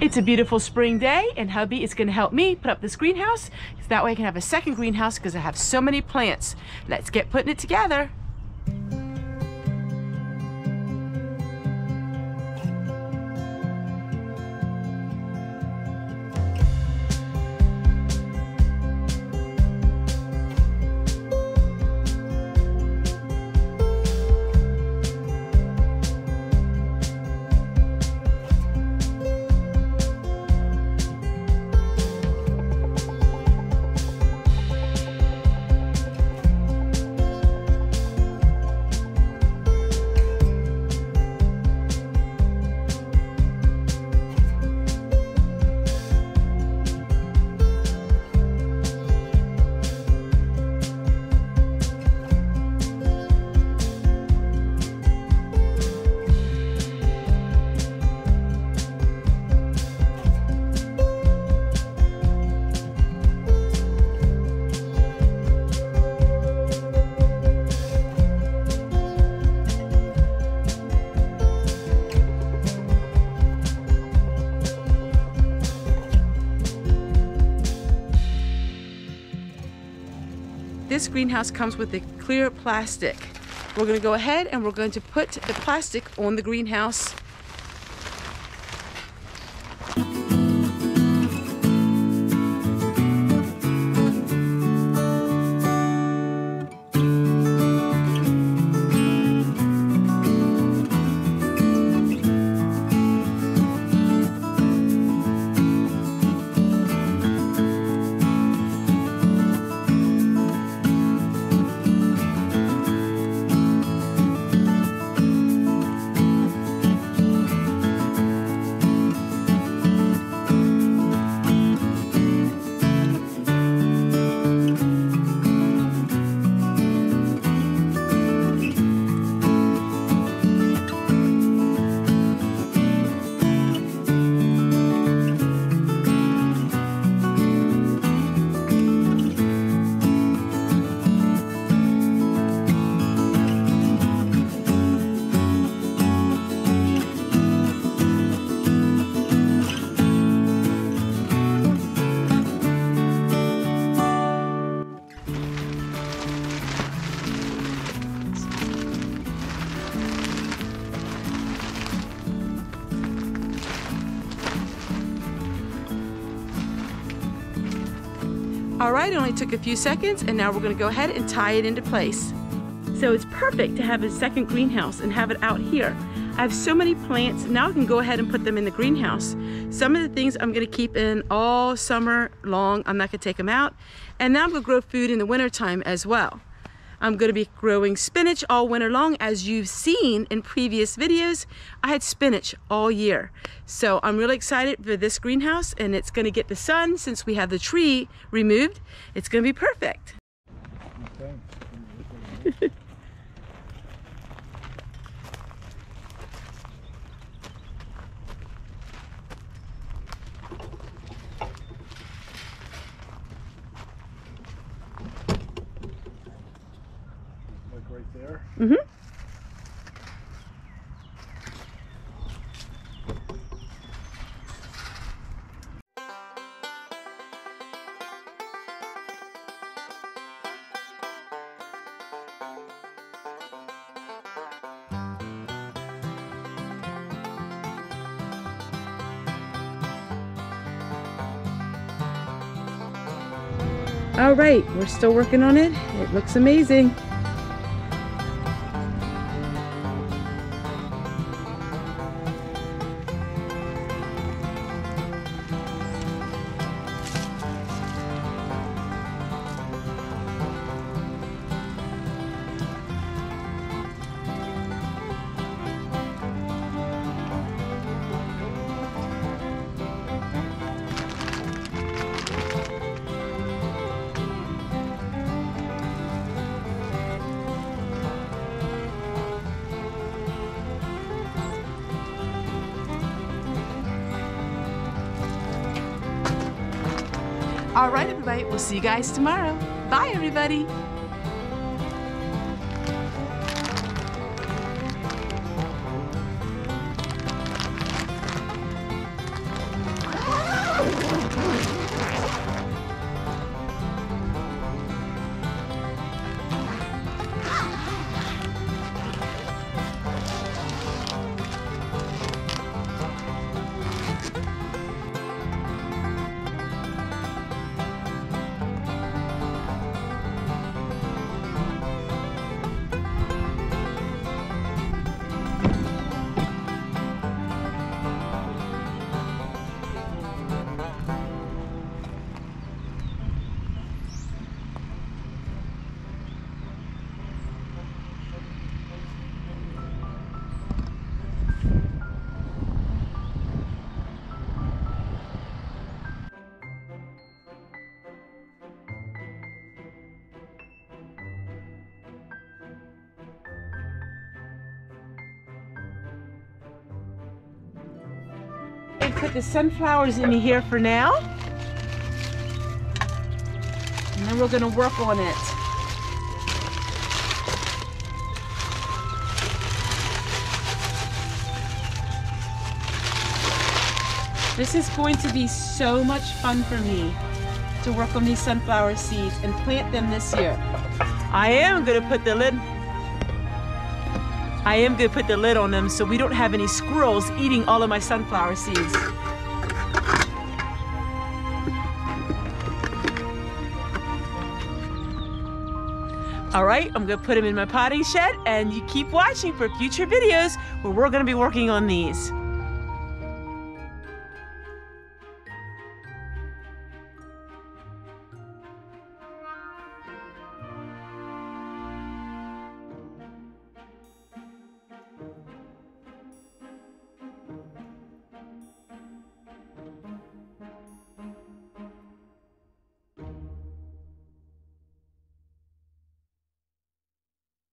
It's a beautiful spring day and hubby is gonna help me put up this greenhouse that way I can have a second greenhouse because I have so many plants. Let's get putting it together. Greenhouse comes with a clear plastic. We're gonna go ahead and we're going to put the plastic on the greenhouse. All right, it only took a few seconds and now we're gonna go ahead and tie it into place. So it's perfect to have a second greenhouse and have it out here. I have so many plants, now I can go ahead and put them in the greenhouse. Some of the things I'm gonna keep in all summer long, I'm not gonna take them out. And now I'm gonna grow food in the wintertime as well. I'm gonna be growing spinach all winter long. As you've seen in previous videos, I had spinach all year. So I'm really excited for this greenhouse and it's gonna get the sun since we have the tree removed. It's gonna be perfect. right there. Mm-hmm. All right, we're still working on it. It looks amazing. All right, everybody. We'll see you guys tomorrow. Bye, everybody. Put the sunflowers in here for now. And then we're gonna work on it. This is going to be so much fun for me to work on these sunflower seeds and plant them this year. I am gonna put the lid I am gonna put the lid on them so we don't have any squirrels eating all of my sunflower seeds. All right, I'm gonna put them in my potting shed and you keep watching for future videos where we're gonna be working on these.